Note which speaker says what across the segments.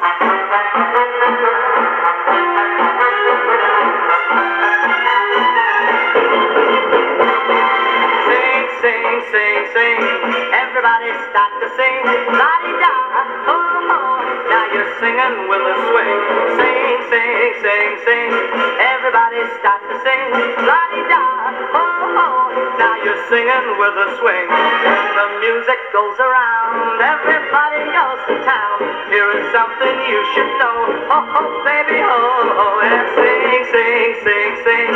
Speaker 1: Sing, sing, sing, sing. Everybody start to sing. La-di-da, oh, oh. Now you're singing with a swing. Sing, sing, sing, sing. Everybody start to sing. La-di-da, oh, oh. Now you're singing with a swing. The music goes around, everybody goes. Here is something you should know. Oh, oh, baby, oh, oh. And sing, sing, sing, sing.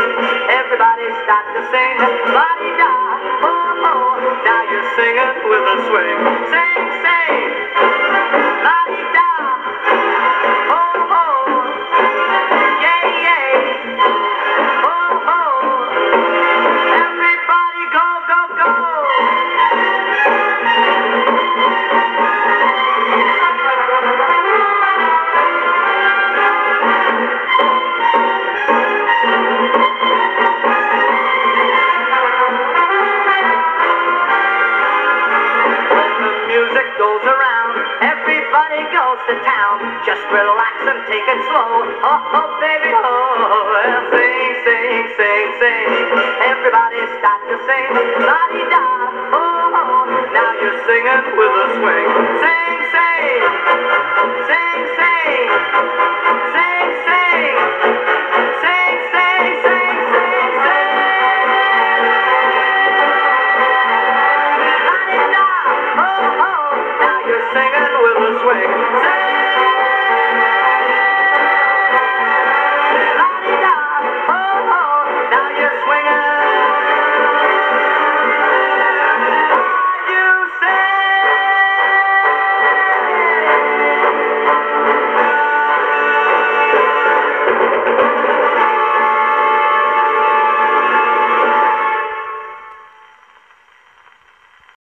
Speaker 1: Everybody start to sing. La-di-da, oh, oh. Now you're singing with a swing. Goes town. Just relax and take it slow. Oh, oh, baby, oh. Well, sing, sing, sing, sing. Everybody start to sing. La-di-da,